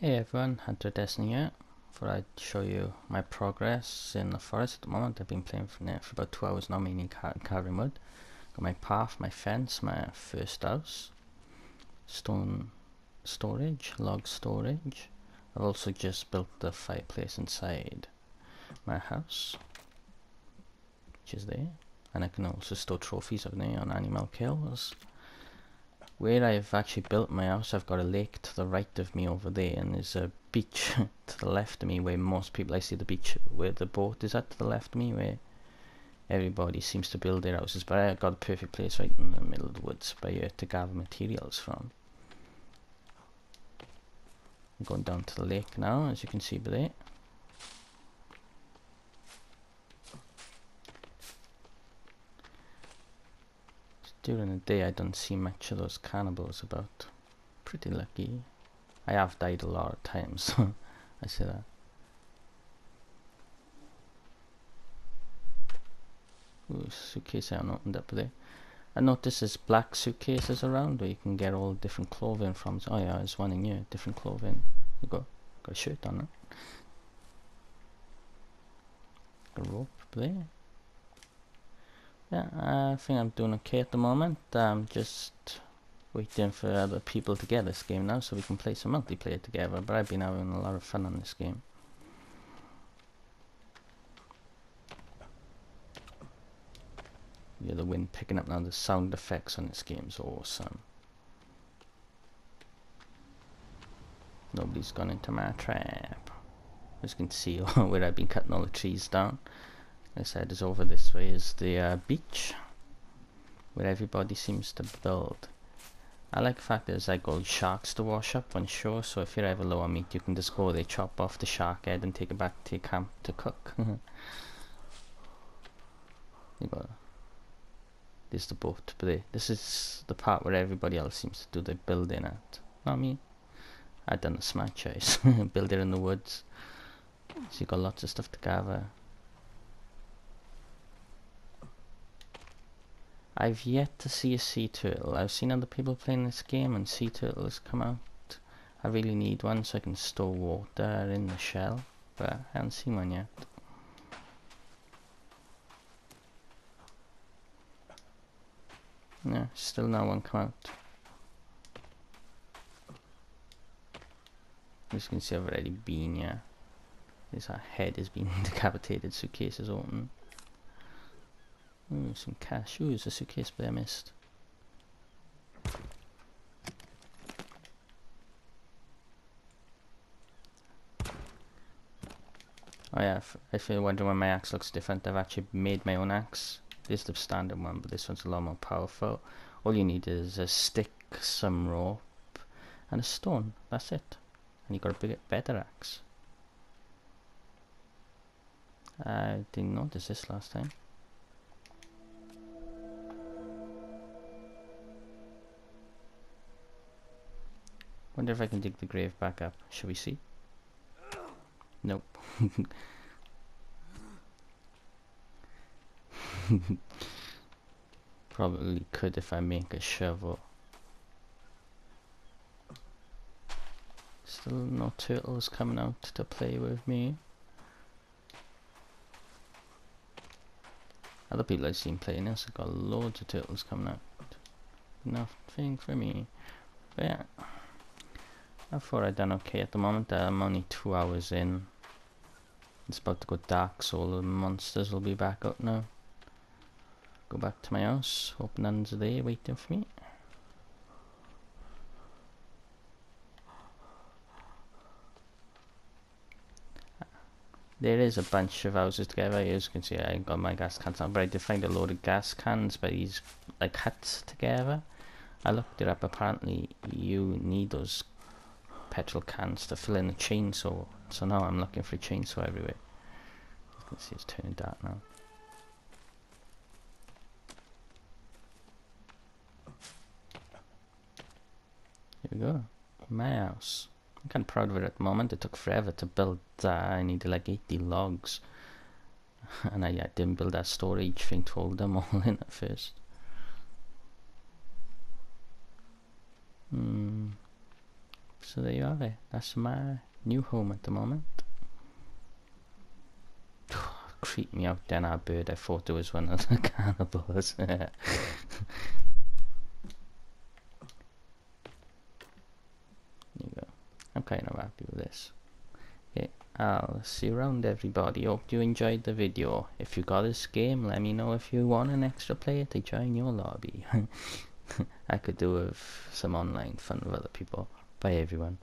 Hey everyone, Hunter Destiny here. Thought I'd show you my progress in the forest at the moment. I've been playing for for about two hours now, mainly car carving. Got my path, my fence, my first house, stone storage, log storage. I've also just built the fireplace inside my house, which is there. And I can also store trophies of there on animal kills where I've actually built my house, I've got a lake to the right of me over there, and there's a beach to the left of me where most people, I see the beach where the boat is at to the left of me, where everybody seems to build their houses. But I've got a perfect place right in the middle of the woods by here to gather materials from. I'm going down to the lake now, as you can see by there. During the day I don't see much of those cannibals about. Pretty lucky. I have died a lot of times, I say that. Ooh, suitcase I opened up there. I notice there's black suitcases around where you can get all different clothing from. Oh yeah, there's one in here, different clothing. You got, got a shirt on it. A rope there yeah, I think I'm doing okay at the moment. I'm just waiting for other people to get this game now so we can play some multiplayer together, but I've been having a lot of fun on this game. Yeah, the wind picking up now, the sound effects on this game is awesome. Nobody's gone into my trap. As you can see where I've been cutting all the trees down. I said is over this way is the uh, beach where everybody seems to build. I like the fact there's like old sharks to wash up on shore so if you're ever low on meat you can just go there, chop off the shark head and take it back to your camp to cook. you got this is the boat but this is the part where everybody else seems to do the building at. Not me. I done a smart choice. Build it in the woods. So you got lots of stuff to gather. I've yet to see a sea turtle. I've seen other people playing this game and sea turtles come out. I really need one so I can store water in the shell, but I haven't seen one yet. No, still no one come out. As you can see I've already been, yeah. This head has been decapitated, suitcase is open. Ooh, some cash. Ooh, there's a suitcase, but I missed. Oh yeah, if you're wondering why my axe looks different, I've actually made my own axe. This is the standard one, but this one's a lot more powerful. All you need is a stick, some rope, and a stone. That's it. And you got a bigger, better axe. I didn't notice this last time. Wonder if I can dig the grave back up. Shall we see? Nope. Probably could if I make a shovel. Still no turtles coming out to play with me. Other people I've seen playing this have got loads of turtles coming out. Nothing for me. But yeah. I thought I'd done okay at the moment. I'm only two hours in. It's about to go dark, so all the monsters will be back up now. Go back to my house. Hope none's there waiting for me. There is a bunch of houses together. As you can see, I got my gas cans on, but I did find a load of gas cans, but these like huts together. I looked it up. Apparently, you need those petrol cans to fill in the chainsaw. So now I'm looking for a chainsaw everywhere. You can see it's turning dark now. Here we go. My house. I'm kind of proud of it at the moment. It took forever to build that. I needed like 80 logs. and I, didn't build that storage thing to hold them all in at first. Hmm. So there you have it. That's my new home at the moment. Creep me out then our bird. I thought it was one of the cannibals. you go. I'm kind of happy with this. Okay, I'll see you around everybody. Hope you enjoyed the video. If you got this game, let me know if you want an extra player to join your lobby. I could do with some online fun with other people. Bye everyone.